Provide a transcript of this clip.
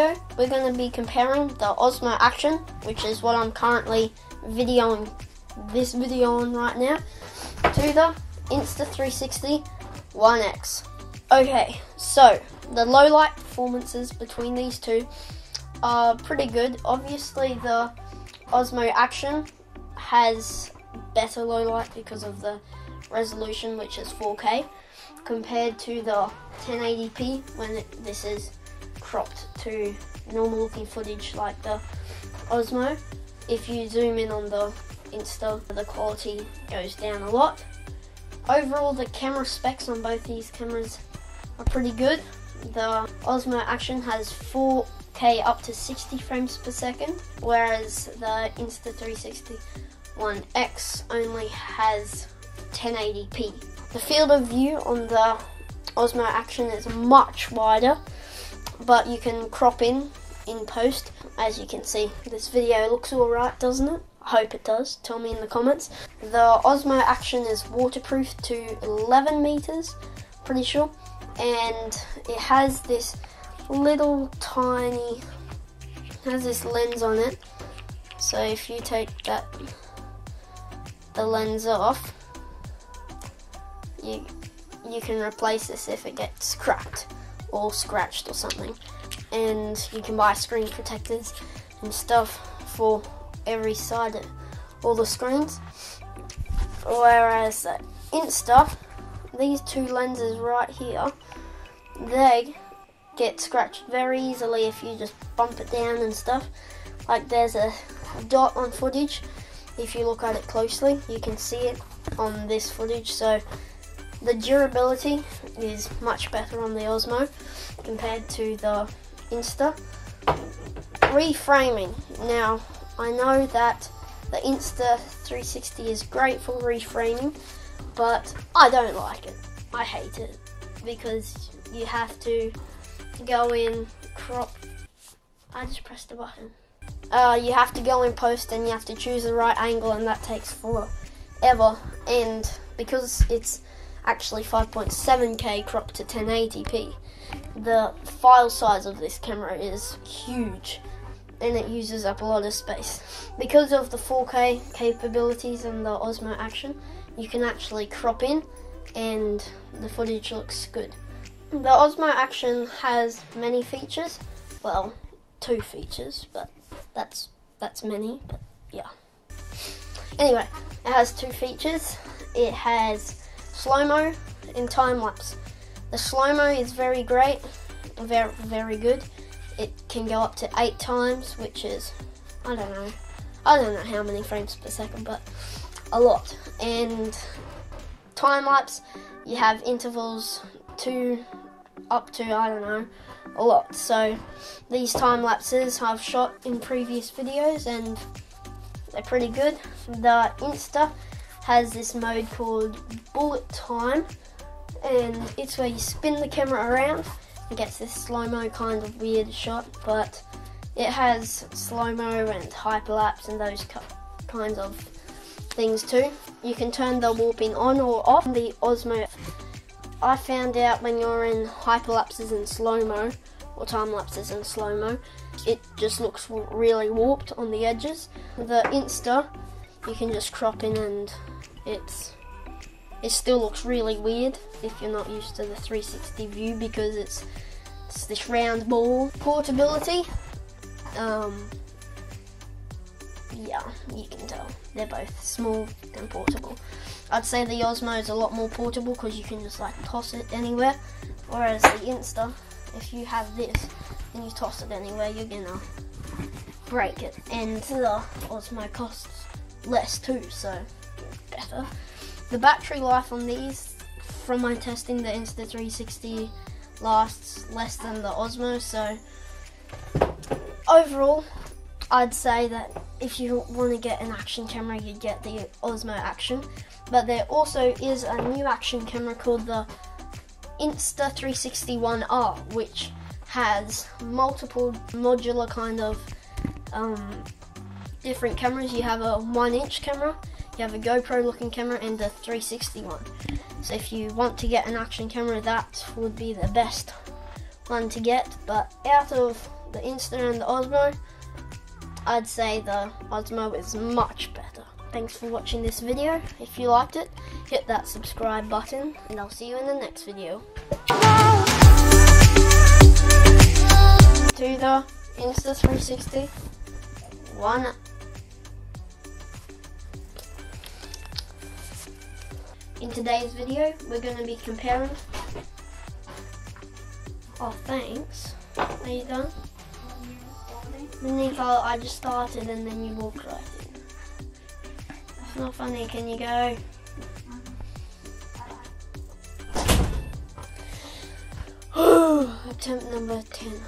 video, we're going to be comparing the Osmo Action, which is what I'm currently videoing this video on right now, to the Insta360 One X. Okay, so the low light performances between these two are pretty good. Obviously, the Osmo Action has better low light because of the resolution, which is 4K, compared to the 1080p when it, this is cropped to normal looking footage like the Osmo. If you zoom in on the Insta, the quality goes down a lot. Overall, the camera specs on both these cameras are pretty good. The Osmo Action has 4K up to 60 frames per second, whereas the Insta360 One X only has 1080p. The field of view on the Osmo Action is much wider, but you can crop in in post. As you can see, this video looks alright, doesn't it? I hope it does. Tell me in the comments. The Osmo Action is waterproof to 11 meters, pretty sure, and it has this little tiny has this lens on it. So if you take that the lens off, you you can replace this if it gets cracked or scratched or something. And you can buy screen protectors and stuff for every side of all the screens. Whereas the Insta, these two lenses right here, they get scratched very easily if you just bump it down and stuff. Like there's a dot on footage. If you look at it closely, you can see it on this footage. So the durability is much better on the Osmo compared to the Insta. Reframing. Now, I know that the Insta 360 is great for reframing, but I don't like it. I hate it because you have to go in, crop. I just pressed a button. Uh, you have to go in post and you have to choose the right angle, and that takes forever. And because it's actually 5.7K cropped to 1080p. The file size of this camera is huge and it uses up a lot of space. Because of the 4K capabilities and the Osmo Action, you can actually crop in and the footage looks good. The Osmo Action has many features. Well, two features, but that's that's many, but yeah. Anyway, it has two features. It has slow-mo and time-lapse. The slow-mo is very great, very, very good. It can go up to eight times, which is, I don't know, I don't know how many frames per second, but a lot. And time-lapse, you have intervals two up to, I don't know, a lot. So these time lapses I've shot in previous videos and they're pretty good. The Insta has this mode called bullet time and it's where you spin the camera around and gets this slow-mo kind of weird shot but it has slow-mo and hyperlapse and those kinds of things too. You can turn the warping on or off the Osmo. I found out when you're in hyperlapses and slow-mo or time lapses and slow-mo it just looks really warped on the edges. The Insta you can just crop in and it's it still looks really weird if you're not used to the 360 view because it's it's this round ball portability. Um, yeah you can tell. They're both small and portable. I'd say the Osmo is a lot more portable because you can just like toss it anywhere. Whereas the Insta if you have this and you toss it anywhere you're gonna break it. And the Osmo costs less too so better the battery life on these, from my testing, the Insta360 lasts less than the Osmo, so overall, I'd say that if you want to get an action camera, you'd get the Osmo Action. But there also is a new action camera called the Insta360 which has multiple modular kind of um, different cameras. You have a one inch camera, you have a GoPro looking camera and a 360 one. So if you want to get an action camera, that would be the best one to get, but out of the Insta and the Osmo, I'd say the Osmo is much better. Thanks for watching this video. If you liked it, hit that subscribe button, and I'll see you in the next video. To the Insta 360, one In today's video, we're going to be comparing. Oh, thanks. Are you done? Nico, I just started and then you walked right in. That's not funny. Can you go? Attempt number 10.